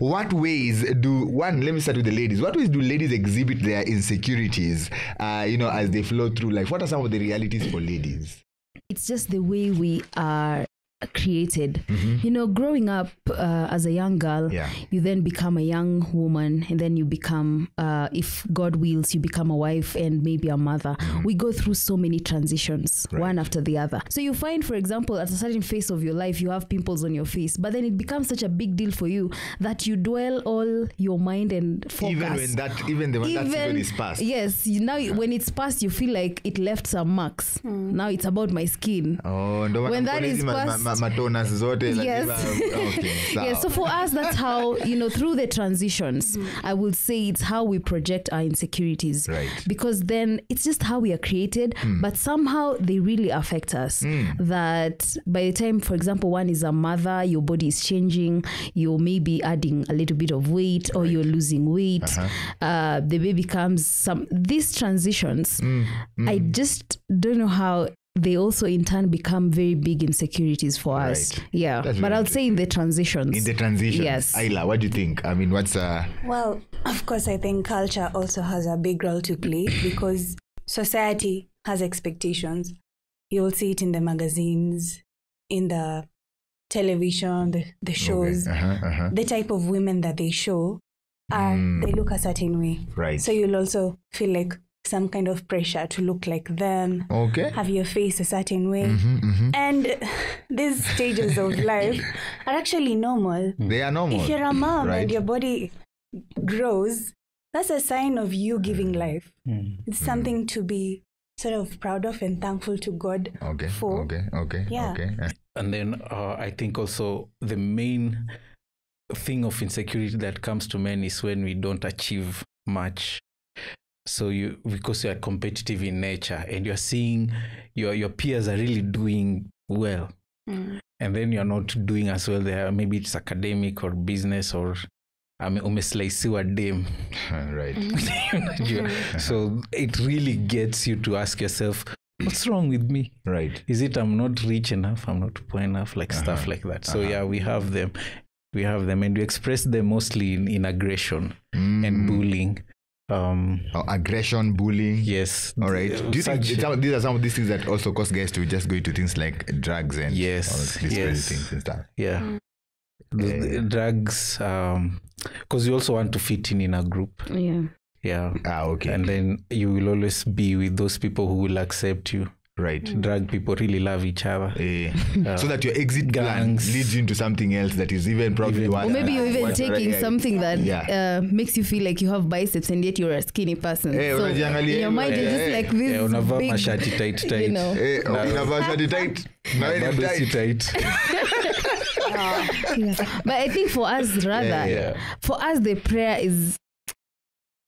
what ways do one? Let me start with the ladies. What ways do ladies exhibit their insecurities? Uh, you know, as they flow through life. What are some of the realities for ladies? it's just the way we are created you know growing up uh, as a young girl Mm-hmm. Yeah. you then become a young woman and then you become uh, if god wills you become a wife and maybe a mother we go through so many transitions Mm-hmm. Right. one after the other so you find for example at a certain phase of your life you have pimples on your face but then it becomes such a big deal for you that you dwell all your mind and focus Even when that, even the, when that season is past. yes you, now when it's past you feel like it left some marks now it's about my skin Oh, ndo When that kuna is hizi ma- ma- past- ma- matonas zote Yes. lazima- okay, yeah so for us that's how you know through the transitions i would say it's how we project our insecurities. Right. Because then it's just how we are created but somehow they really affect us. That by the time for example one is a mother your body is changing you're maybe adding a little bit of weight or you're losing weight Uh-huh. uh, the baby comes some these transitions Hmm. i just don't know how they also in turn become very big insecurities for us yeah That's but i'll say in the transitions in the transition. Yes. Ayla, what do you think? I mean, what's uh Well, of course, I think culture also has a big role to play because society has expectations. You'll see it in the magazines, in the television, the, the shows. Okay. Uh-huh, uh-huh. The type of women that they show are they look a certain way. Right. So you'll also feel like some kind of pressure to look like them, Okay. have your face a certain way. Mm-hmm, And these stages of life are actually normal. They are normal. If you're a mom Right. and your body grows, that's a sign of you giving life. It's something to be sort of proud of and thankful to God Okay. for. Okay. Okay. Yeah. Okay. And then uh, I think also the main thing of insecurity that comes to men is when we don't achieve much. So you because you are competitive in nature and you're seeing your your peers are really doing well. Mm. And then you're not doing as well there. Maybe it's academic or business or ame- umeslaisiwa dem. right. Mm-hmm. Unajua? Mm-hmm. so it really gets you to ask yourself, what's wrong with me? Right. is it i'm not rich enough i'm not poor enough like uh-huh. stuff like that so uh-huh. yeah we have them we have them and we express them mostly in, in aggression mm. and bullying um Oh, aggression, bullying. yes All right. Do you think Such- some, these are some of these things that also cause guys to just go into things like drugs and Yes, all these crazy yes. things and stuff? yeah The- the drugs um because you also want to fit in in a group yeah yeah Ah, okay. and then you will always be with those people who will accept you right. drug people really love each other Eh, so that your exit plan leads you into something else that is even probably Even- one. or maybe you're even one- taking yeah. something that Yeah. uh, makes you feel like you have biceps and yet you're a skinny person Eh, so in your mind hivyo, you're just eh, like this yeah, unavaa big, mashati tight you tight know Eh, unavaa shati tight. Na wewe ni bado tight. tight but i think for us rather Yeah, yeah. for us the prayer is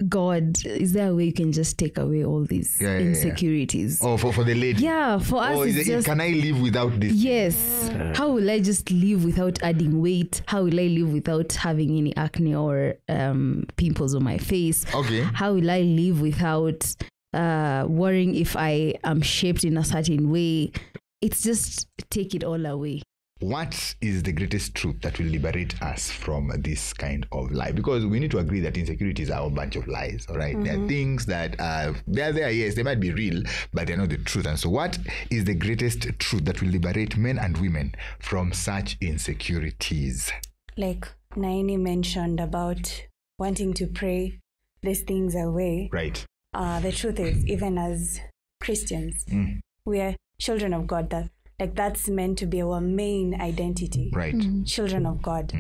god is there a way you can just take away all these Yeah, yeah, yeah. insecurities Oh, for, for the lady. yeah for us Oh, is it's it, just can I live without this? Yes. How will I just live without adding weight? How will I live without having any acne or um, pimples on my face? Okay. How will I live without uh, worrying if I am shaped in a certain way? It's just take it all away. What is the greatest truth that will liberate us from this kind of lie? Because we need to agree that insecurities are a bunch of lies, all right? There are things that are, they're there, yes, they might be real, but they're not the truth. And so, what is the greatest truth that will liberate men and women from such insecurities? Like Naini mentioned about wanting to pray these things away. Right. Uh, the truth is, even as Christians, we are children of God. That like that's meant to be our main identity. Right. Children of God.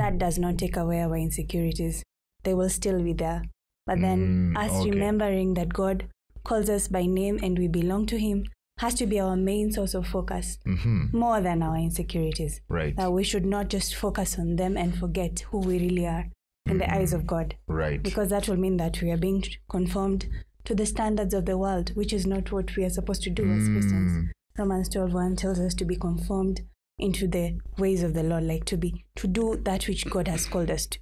That does not take away our insecurities. They will still be there. But then Mm, us okay. remembering that God calls us by name and we belong to Him has to be our main source of focus hmm more than our insecurities. Right. That we should not just focus on them and forget who we really are in the eyes of God. Right. Because that will mean that we are being conformed to the standards of the world, which is not what we are supposed to do as Christians. Romans 12 1 tells us to be conformed into the ways of the Lord, like to be to do that which God has called us to,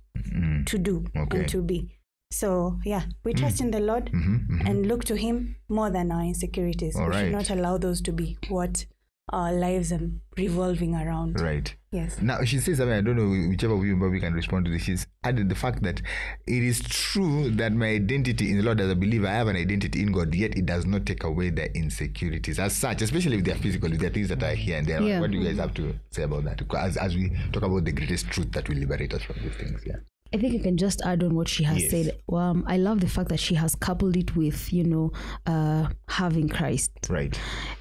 to do Okay. and to be. So yeah, we trust in the Lord Mhm, mhm. and look to Him more than our insecurities. All we right. should not allow those to be what our lives are revolving around. Right. Yes. Now she says something I don't know whichever of you maybe can respond to this. She's added the fact that it is true that my identity in the Lord as a believer, I have an identity in God, yet it does not take away the insecurities as such, especially if they're physical, if they're things that are here and there. Yeah. What do you guys have to say about that? As, as we talk about the greatest truth that will liberate us from these things. Yeah. I think I can just add on what she has Yes. said. Um, I love the fact that she has coupled it with, you know, uh, having Christ. Right.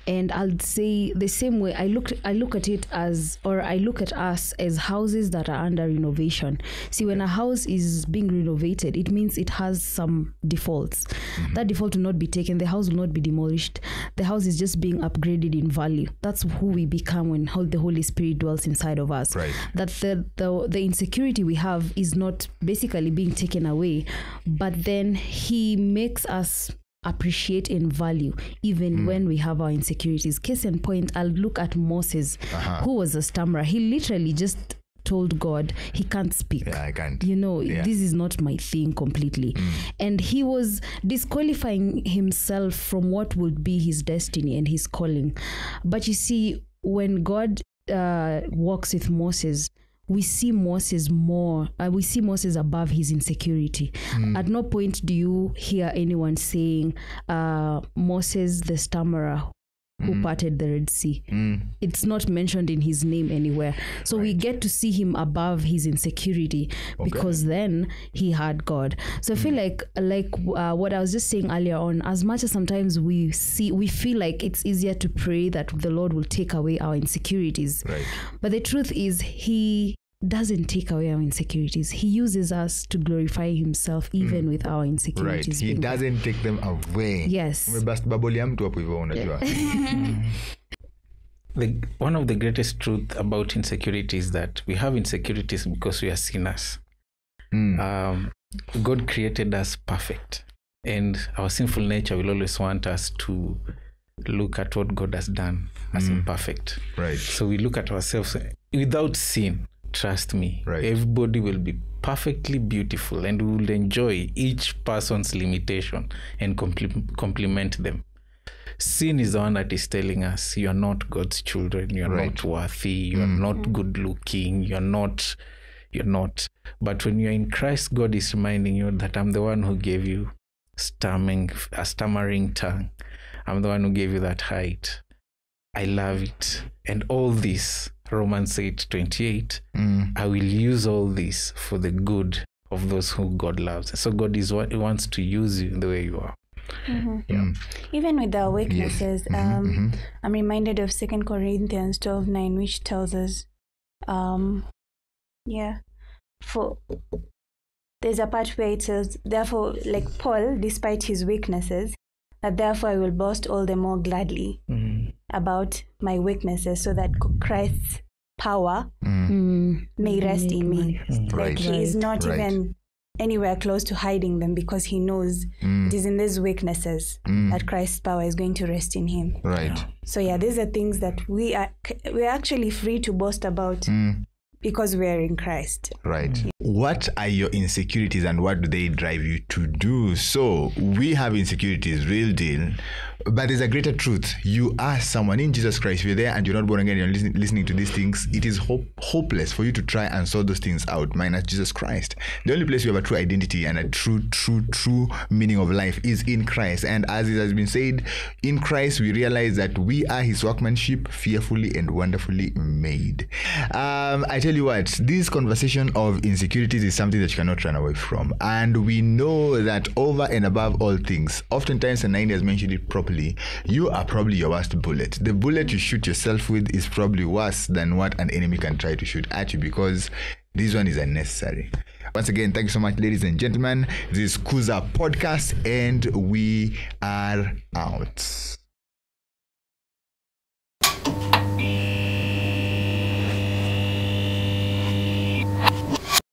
And I'll say the same way I look I look at it as or I look at us as houses that are under renovation. See when a house is being renovated, it means it has some defaults. Mm-hmm. That default will not be taken, the house will not be demolished. The house is just being upgraded in value. That's who we become when how the Holy Spirit dwells inside of us. Right. That the, the the insecurity we have is not basically being taken away, but then he makes us appreciate and value even hmm. when we have our insecurities. Case in point, I'll look at Moses, uh-huh. who was a stammerer. He literally just told God he can't speak. Yeah, I can't. You know, Yeah. this is not my thing completely. Hmm. And he was disqualifying himself from what would be his destiny and his calling. But you see, when God uh, walks with Moses, we see Moses more, uh, we see Moses above his insecurity. At no point do you hear anyone saying, uh, Moses the stammerer who mm. parted the Red Sea. Mm. It's not mentioned in his name anywhere. So we get to see him above his insecurity because then he had God. So I feel mm. like like uh, what I was just saying earlier on as much as sometimes we see we feel like it's easier to pray that the Lord will take away our insecurities. Right. But the truth is he doesn't take away our insecurities. He uses us to glorify himself even with our insecurities. Right. insecurities. He doesn't take them away. Yes. Umebust bubble ya mtu hapo hivyo unajua. the one of the greatest truth about insecurity is that we have insecurities because we are sinners. Mm. Um, God created us perfect, and our sinful nature will always want us to look at what God has done as imperfect. Right. So we look at ourselves without sin. Trust me, Right. everybody will be perfectly beautiful, and we will enjoy each person's limitation and compli- compliment them. Sin is the one that is telling us you are not God's children, you are Right. not worthy, you are mm. not good looking, you're not, you're not. But when you're in Christ, God is reminding you that I'm the one who gave you stammering, a stammering tongue. I'm the one who gave you that height. I love it. And all this, Romans 8 28, Mm. I will use all this for the good of those who God loves. So God is what He wants to use you the way you are. Mm. Even with our weaknesses, Mhm, um, mhm. I'm reminded of Second Corinthians twelve nine, which tells us, um, yeah, for there's a part where it says, therefore, like Paul, despite his weaknesses, that therefore I will boast all the more gladly about my weaknesses, so that Christ's power Mm. may rest in me. manifest. Right. Like he is not Right. even anywhere close to hiding them because he knows Mm. it is in these weaknesses Mm. that Christ's power is going to rest in him. Right. So yeah, these are things that we are we're actually free to boast about Mm. Because we are in Christ. Right. What are your insecurities and what do they drive you to do? So, we have insecurities, real deal. But there's a greater truth. You are someone in Jesus Christ. If you're there and you're not born again, you're listening, listening to these things, it is hope, hopeless for you to try and sort those things out, minus Jesus Christ. The only place you have a true identity and a true, true, true meaning of life is in Christ. And as it has been said, in Christ, we realize that we are his workmanship, fearfully and wonderfully made. Um, I tell you what, this conversation of insecurities is something that you cannot run away from. And we know that over and above all things, oftentimes, and Naini has mentioned it properly, you are probably your worst bullet. The bullet you shoot yourself with is probably worse than what an enemy can try to shoot at you because this one is unnecessary. Once again, thank you so much, ladies and gentlemen. This is Kuza Podcast, and we are out.